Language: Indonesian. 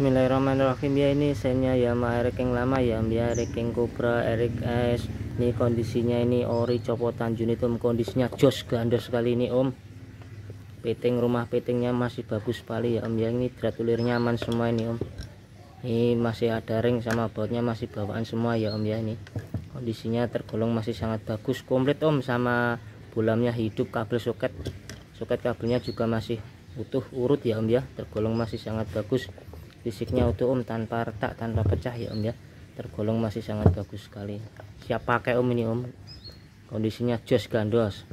Bismillahirrahmanirrahim. Ya ini sennya Yamaha Erik yang lama ya ya Erik yang Cobra Erik S. Ini kondisinya ini ori copotan unit om. Kondisinya jos gandos sekali ini om. Peting rumah petingnya masih bagus sekali ya om. Ya ini dratulir nyaman semua ini om. Ini masih ada ring sama bautnya masih bawaan semua ya om. Ya ini kondisinya tergolong masih sangat bagus komplit om sama bulamnya hidup kabel soket. Soket kabelnya juga masih utuh urut ya om. Ya tergolong masih sangat bagus fisiknya utuh om tanpa retak tanpa pecah ya om ya. Tergolong masih sangat bagus sekali. Siap pakai om ini om. Kondisinya jos gandos